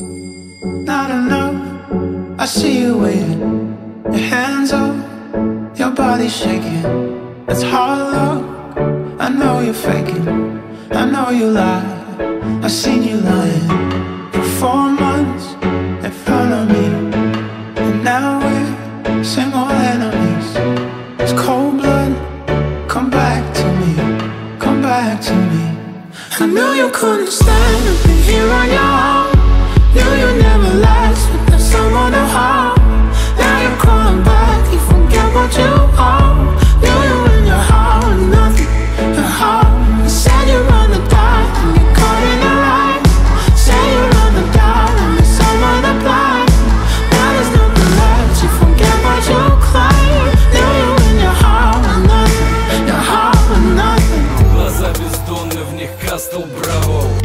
Not enough. I see you waiting. Your hands up, your body shaking. It's hard luck. I know you're faking. I know you lie. I've seen you lying. months in front of me. And now we're single enemies. It's cold blood. Come back to me. Come back to me. I knew you couldn't stand to be here on your own. Кастл Браво.